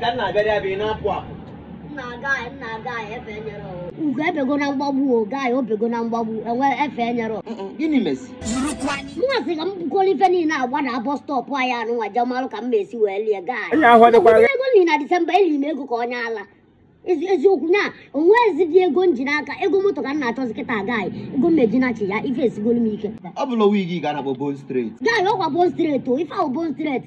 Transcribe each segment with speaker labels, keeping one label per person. Speaker 1: ka m na-abịara ya bụ ị na-apụ apụ ugo ebego na mgbagbu oge anyị obego na mgbagbu enwe efe enyere nwa sị ka m bukọrọ ife niile agba na bọs stọpụ anyị anụnwa jemalụ ka m ma wee lie gaa ego nri na disemba eliri m ego ka onye ala eziokwu na onwezi dị ego m ji n'aka ego moto ka m na-achọzi kịta agaghị ego m chi ya ife esigolu m ike ọ bụla wigi ga na-akpọ bon streti gaị ọkwa bon streti o ife ahụ bon streti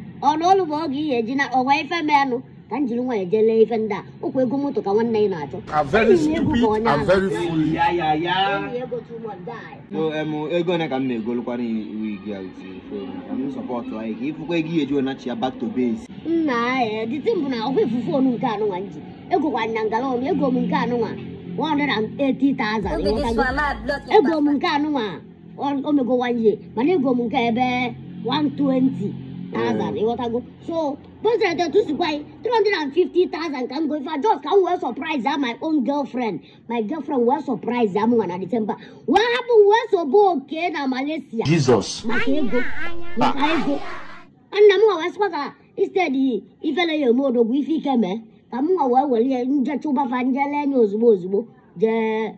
Speaker 1: ọnụọlụ bụ oge ihe eji na ọwa ife anụ ka m jiri nwa eje lee ife ndị a ụkwa ego moto ka nwanne ya na-achọ ego na ka m na ya ya ya ịfụkwa ego ihe ya ya ya back to ya nna ya dịtị mbụ na ọkwa ifufe ya nke anụnwa nji ya nya ngala ọnụ ego m nke anụnwa 180,000 ego m nke anụnwa omego wanye mana ego m nke ebe 120 thousand go so bozrede tụsikwa 350,000 ka m go ife just ka m wee surprise ya my own girlfriend my girlfriend wee surprise ya m nwa na December wee hapụ wee sobe oke na Malaysia Jesus maka ego maka ego nna m nwa wee sịkwa ka instead ifele ya eme odogwu ife ike mee ka m nwa wee were ya nje chụbafa nje lee ozugbo ozugbo jee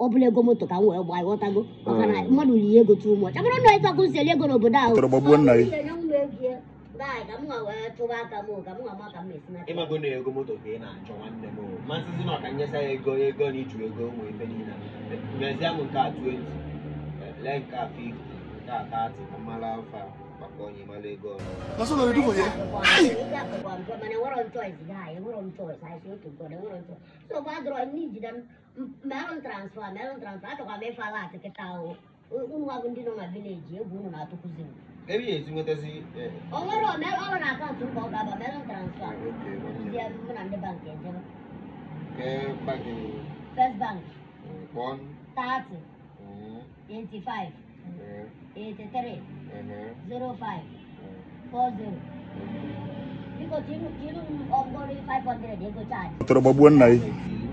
Speaker 1: ọ ego moto ka wee gbaa ịghọtago maka mmadụ ego ahụ mebie aa ka ma ka m na na ego moto ka ị na-achọ nwanne m masịzi na ọka ya ego ego na iju ego ụmụ ebe niile mezie m nke a 20 lee nke a 50 nke a 30 ka afa maka onye mara ego ọrụ ndị nọ na ụnụ na m Maybe it's with the Z. Overall, never on account to call about metal transfer. Okay, one year. bank, on the bank. Okay, bank. First bank. One. Thirty. Twenty five Eighty-three. Zero five. Four zero. Because you, you, I'm going to 500, you go charge. Toro babuan nai.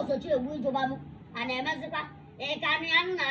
Speaker 1: ụbọchị ewu ijụbanụ a na-emezikwa ịka nị anụ na